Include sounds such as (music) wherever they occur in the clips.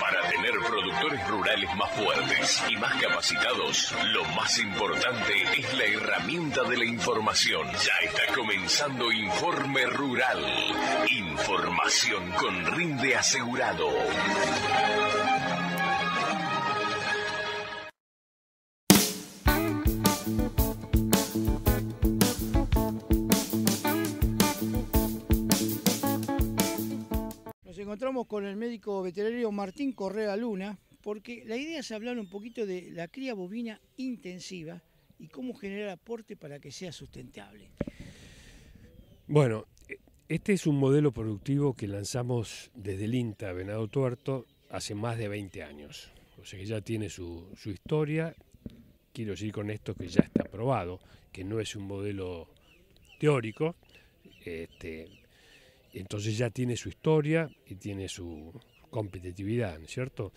Para tener productores rurales más fuertes y más capacitados, lo más importante es la herramienta de la información. Ya está comenzando Informe Rural. Información con rinde asegurado. Encontramos con el médico veterinario Martín Correa Luna, porque la idea es hablar un poquito de la cría bovina intensiva y cómo generar aporte para que sea sustentable. Bueno, este es un modelo productivo que lanzamos desde el INTA Venado Tuerto hace más de 20 años. O sea que ya tiene su, historia. Quiero decir con esto que ya está probado, que no es un modelo teórico, este, entonces ya tiene su historia y tiene su competitividad, ¿no es cierto?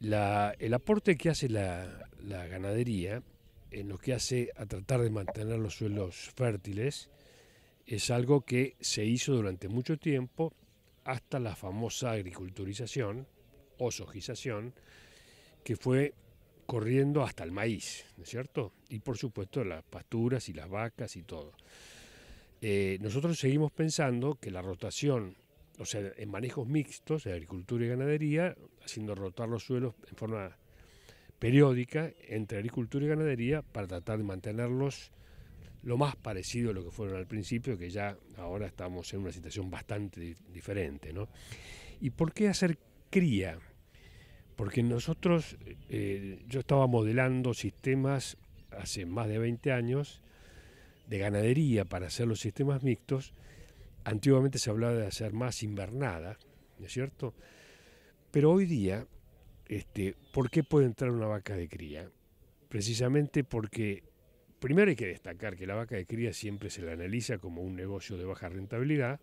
el aporte que hace la, ganadería en lo que hace a tratar de mantener los suelos fértiles es algo que se hizo durante mucho tiempo hasta la famosa agriculturización o sojización que fue corriendo hasta el maíz, ¿no es cierto? Y por supuesto las pasturas y las vacas y todo. Eh, nosotros seguimos pensando que la rotación, o sea, en manejos mixtos de agricultura y ganadería, haciendo rotar los suelos en forma periódica entre agricultura y ganadería para tratar de mantenerlos lo más parecido a lo que fueron al principio, que ya ahora estamos en una situación bastante diferente. ¿no? ¿Y por qué hacer cría? Porque nosotros, eh, yo estaba modelando sistemas hace más de 20 años de ganadería para hacer los sistemas mixtos, antiguamente se hablaba de hacer más invernada, ¿no es cierto? Pero hoy día, este, ¿por qué puede entrar una vaca de cría? Precisamente porque, primero hay que destacar que la vaca de cría siempre se la analiza como un negocio de baja rentabilidad,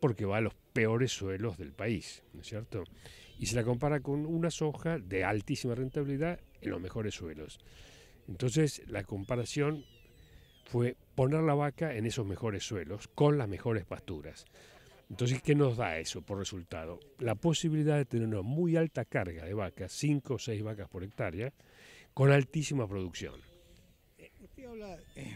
porque va a los peores suelos del país, ¿no es cierto? Y se la compara con una soja de altísima rentabilidad en los mejores suelos. Entonces, la comparación fue poner la vaca en esos mejores suelos, con las mejores pasturas. Entonces, ¿qué nos da eso por resultado? La posibilidad de tener una muy alta carga de vacas, 5 o 6 vacas por hectárea, con altísima producción. Eh, usted habla eh,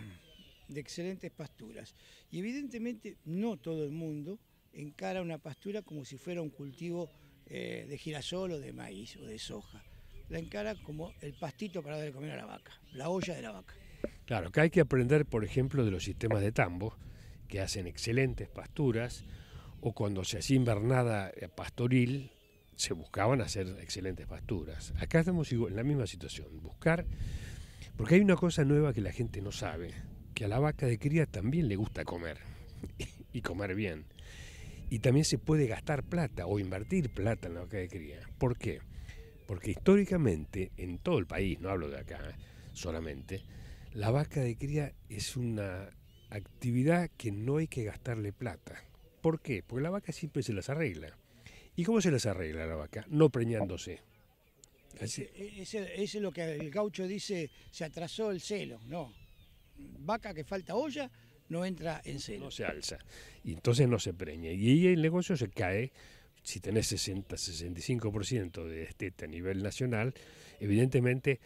de excelentes pasturas y evidentemente no todo el mundo encara una pastura como si fuera un cultivo eh, de girasol o de maíz o de soja. La encara como el pastito para darle comer a la vaca, la olla de la vaca. Claro, que hay que aprender, por ejemplo, de los sistemas de tambo, que hacen excelentes pasturas, o cuando se hacía invernada eh, pastoril, se buscaban hacer excelentes pasturas. Acá estamos en la misma situación, buscar, porque hay una cosa nueva que la gente no sabe, que a la vaca de cría también le gusta comer, (laughs) y comer bien. Y también se puede gastar plata o invertir plata en la vaca de cría. ¿Por qué? Porque históricamente, en todo el país, no hablo de acá solamente, la vaca de cría es una actividad que no hay que gastarle plata. ¿Por qué? Porque la vaca siempre se las arregla. ¿Y cómo se las arregla la vaca? No preñándose. Ese, es lo que el gaucho dice, se atrasó el celo. No. Vaca que falta olla no entra en celo. No se alza. Y entonces no se preña. Y ahí el negocio se cae. Si tenés 60, 65% de esteta a nivel nacional, evidentemente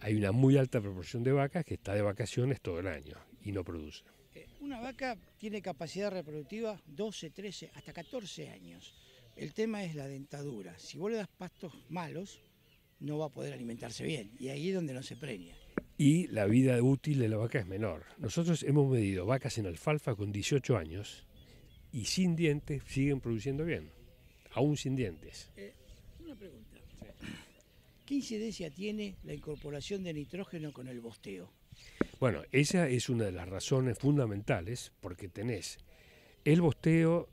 hay una muy alta proporción de vacas que está de vacaciones todo el año y no produce. Eh, una vaca tiene capacidad reproductiva 12, 13, hasta 14 años. El tema es la dentadura. Si vos le das pastos malos, no va a poder alimentarse bien. Y ahí es donde no se preña. Y la vida útil de la vaca es menor. Nosotros hemos medido vacas en alfalfa con 18 años y sin dientes siguen produciendo bien, aún sin dientes. Eh, una pregunta. ¿Qué incidencia tiene la incorporación de nitrógeno con el bosteo? Bueno, esa es una de las razones fundamentales porque tenés el bosteo,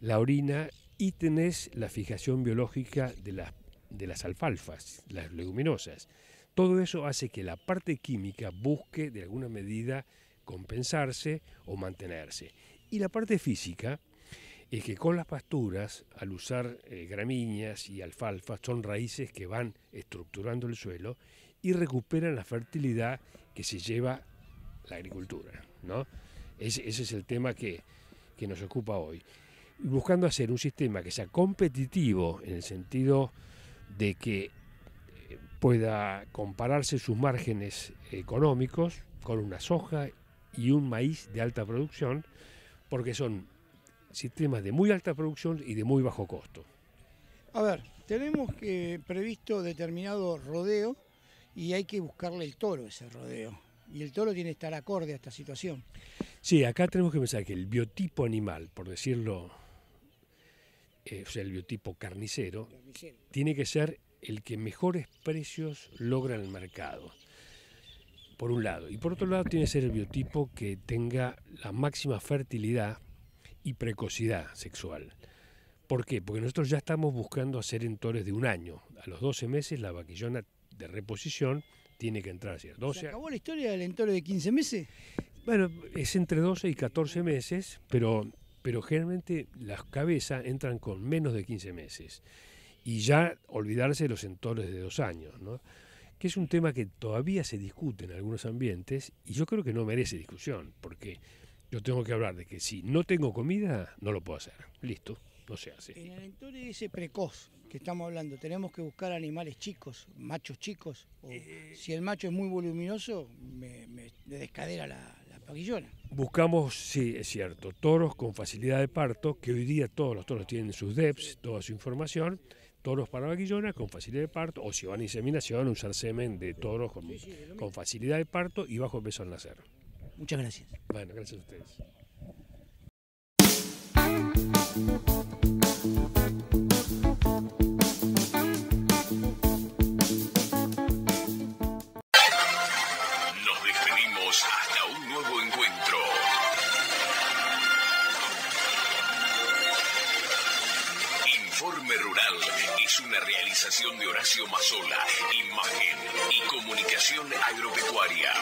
la orina y tenés la fijación biológica de las, de las alfalfas, las leguminosas. Todo eso hace que la parte química busque de alguna medida compensarse o mantenerse. Y la parte física es que con las pasturas, al usar eh, gramíneas y alfalfa, son raíces que van estructurando el suelo y recuperan la fertilidad que se lleva la agricultura. ¿no? Ese, es el tema que, que nos ocupa hoy. buscando hacer un sistema que sea competitivo en el sentido de que eh, pueda compararse sus márgenes económicos con una soja y un maíz de alta producción, porque son sistemas de muy alta producción y de muy bajo costo. A ver, tenemos que previsto determinado rodeo y hay que buscarle el toro a ese rodeo. Y el toro tiene que estar acorde a esta situación. Sí, acá tenemos que pensar que el biotipo animal, por decirlo, eh, o sea, el biotipo carnicero, tiene que ser el que mejores precios logra en el mercado, por un lado. Y por otro lado, tiene que ser el biotipo que tenga la máxima fertilidad y precocidad sexual. ¿Por qué? Porque nosotros ya estamos buscando hacer entores de un año. A los 12 meses la vaquillona de reposición tiene que entrar. ¿Se acabó la historia del entore de 15 meses? Bueno, es entre 12 y 14 meses, pero, pero generalmente las cabezas entran con menos de 15 meses. Y ya olvidarse de los entores de dos años, ¿no? que es un tema que todavía se discute en algunos ambientes y yo creo que no merece discusión, porque yo tengo que hablar de que si no tengo comida, no lo puedo hacer. Listo no se hace. En el entore ese precoz que estamos hablando, tenemos que buscar animales chicos, machos chicos. Eh, si el macho es muy voluminoso, me, descadera la, la paquillona. Buscamos, sí, es cierto, toros con facilidad de parto, que hoy día todos los toros tienen sus DEPs, toda su información. Toros para vaquillona con facilidad de parto, o si van a inseminación, usar semen de toros con, con facilidad de parto y bajo peso al nacer. Muchas gracias. Bueno, gracias a ustedes. Realización de Horacio Mazola, imagen y comunicación agropecuaria.